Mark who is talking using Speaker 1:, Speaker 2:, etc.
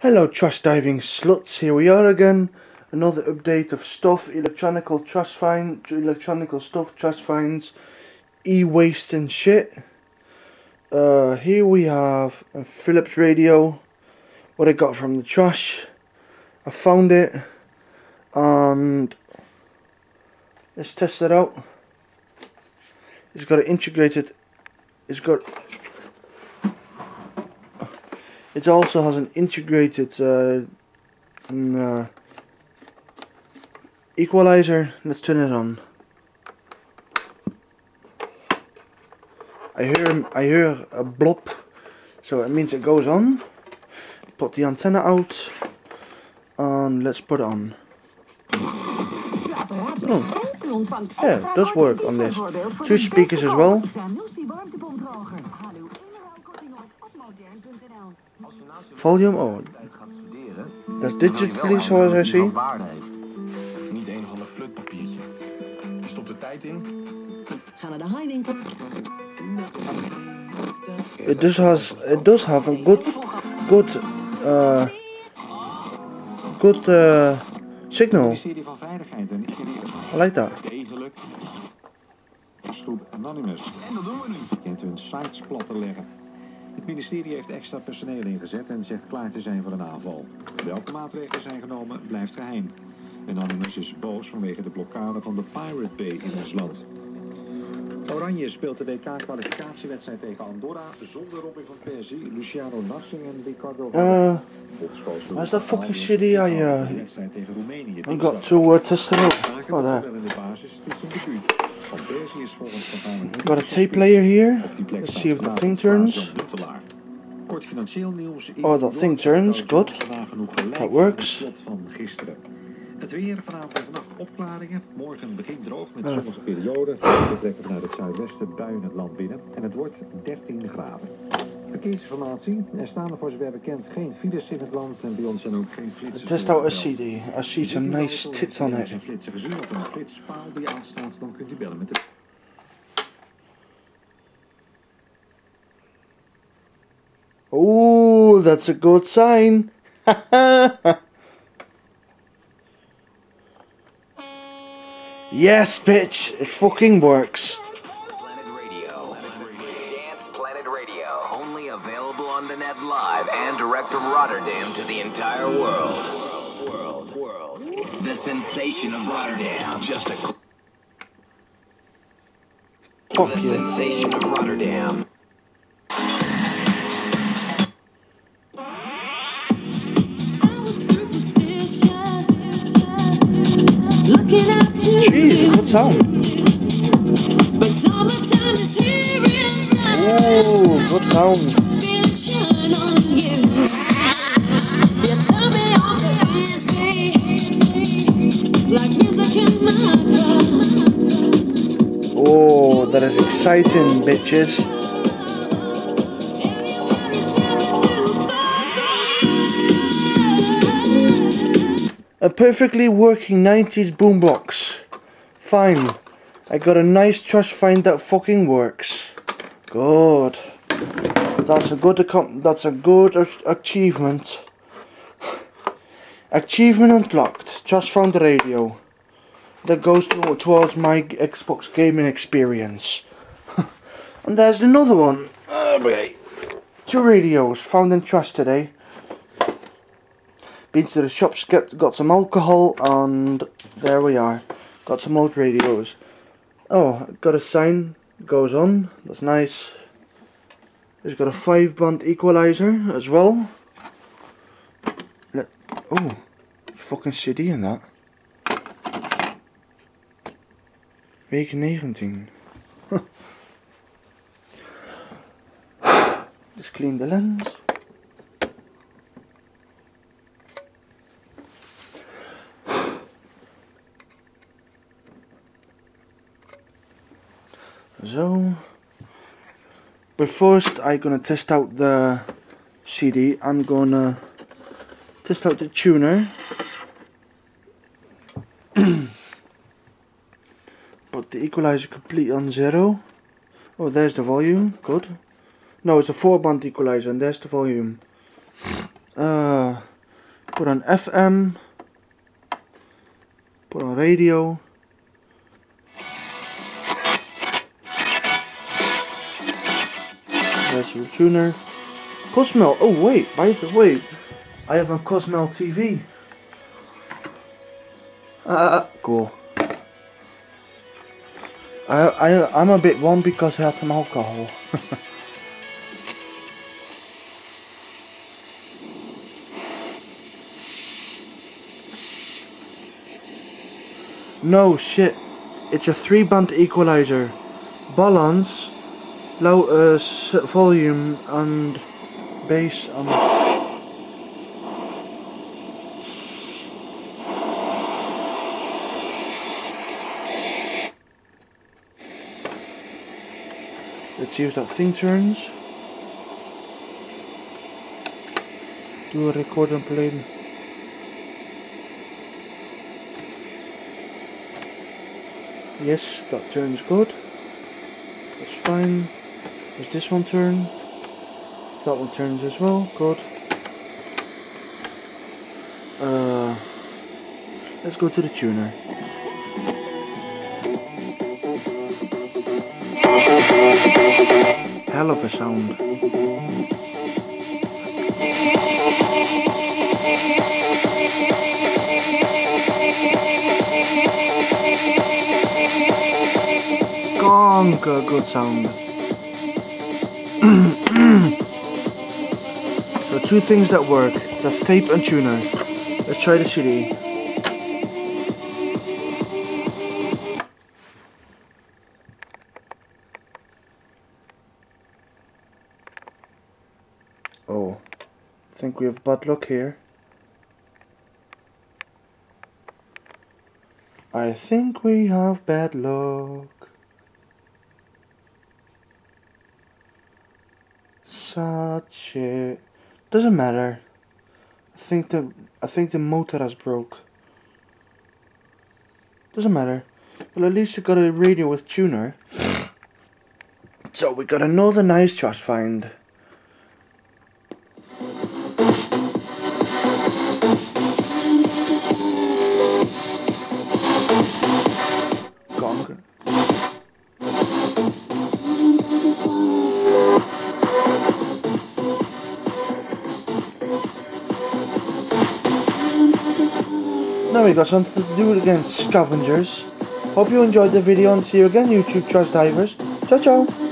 Speaker 1: Hello trash diving sluts, here we are again. Another update of stuff, electronical trash find, electronical stuff, trash finds, e-waste and shit. Uh, here we have a Philips radio, what I got from the trash. I found it, and let's test it out. It's got an integrated, it's got it also has an integrated uh, uh, equalizer. Let's turn it on. I hear I hear a blop, so it means it goes on. Put the antenna out, and let's put it on. Oh. Yeah, it does work on this. Two speakers as well. Volume, oh. Dat is digitally zoals I see.
Speaker 2: Niet een of ander flutpapiertje. Je stopt de tijd in.
Speaker 3: Ga naar de highwinkel.
Speaker 1: It does has it does have a good good uh good uh signal.
Speaker 4: ministerie van Veiligheid en
Speaker 1: I like that.
Speaker 4: Groep Anonymous. En dat doen we nu. Kent hun sites plat te leggen. Het ministerie heeft extra personeel ingezet en zegt klaar te zijn voor een aanval. Welke maatregelen zijn genomen, blijft geheim. Anonymous is boos vanwege de blokkade van de Pirate Bay in ons land. Oranje speelt de WK-kwalificatiewedstrijd tegen Andorra zonder Robin van Persie, Luciano Narsing en Ricardo
Speaker 1: Uh, where's that fucking
Speaker 4: Ronaldo
Speaker 1: shit here? I, uh, I got to uh, test it out.
Speaker 4: Vaker
Speaker 1: Oh, there. Got a tape player here. Let's see if the thing turns. Oh, that thing turns. Good. That works.
Speaker 4: Het weer vanavond en vannacht opklaringen. Morgen begint droog met
Speaker 1: ah.
Speaker 4: zonnige perioden. We trekken naar het zuidwesten buien het land binnen. En het wordt 13 graden. Verkeersinformatie. Er staan er voor zover bekend geen files in het land. En bij ons zijn ook geen flitsers.
Speaker 1: Test out a
Speaker 4: voorgemeld.
Speaker 1: CD. I see some nice tits on it.
Speaker 4: een flitser gezien of een flitspaal die aanstaat, dan kunt u bellen met de...
Speaker 1: Oh, that's a good sign. yes, bitch. It fucking works.
Speaker 5: On the net live and direct from Rotterdam to the entire world. World. World. The sensation of Rotterdam. Just a cl-
Speaker 1: Fuck
Speaker 5: the
Speaker 1: you.
Speaker 5: sensation of Rotterdam.
Speaker 6: Looking up to
Speaker 1: Jeez, good sound.
Speaker 6: but summertime is here inside.
Speaker 1: Oh, good sound. Oh, that is exciting, bitches. A perfectly working 90s boombox. Fine. I got a nice trash find that fucking works. Good. That's a good that's a good achievement. Achievement unlocked. Just found the radio. That goes to- towards my Xbox gaming experience. and there's another one. Boy. Two radios found in trash today. Been to the shops, get, got some alcohol, and there we are. Got some old radios. Oh, got a sign, goes on, that's nice. It's got a 5 band equalizer as well. Let, oh, fucking CD in that. Week 19. Just clean the lens. But first I'm gonna test out the CD. I'm gonna test out the tuner. Put the equalizer completely on zero. Oh, there's the volume. Good. No, it's a four band equalizer, and there's the volume. Uh, Put on FM. Put on radio. Your tuner. Cosmel. Oh wait, by the way, I have a Cosmel TV. Uh, cool. I I I'm a bit warm because I had some alcohol. no shit, it's a three band equalizer, balance, low volume and bass and Let's see if that thing turns. Do a record and play. Yes, that turns good. That's fine. Does this one turn? That one turns as well. Good. Uh, let's go to the tuner. Hell of a sound. Conker good sound. So two things that work. That's tape and tuner. Let's try the CD. Oh, I think we have bad luck here. I think we have bad luck. Shit. Doesn't matter. I think the I think the motor has broke. Doesn't matter. Well, at least we got a radio with tuner. So we got another nice trash find. Now we got something to do against scavengers. Hope you enjoyed the video and see you again YouTube trash divers. Ciao ciao!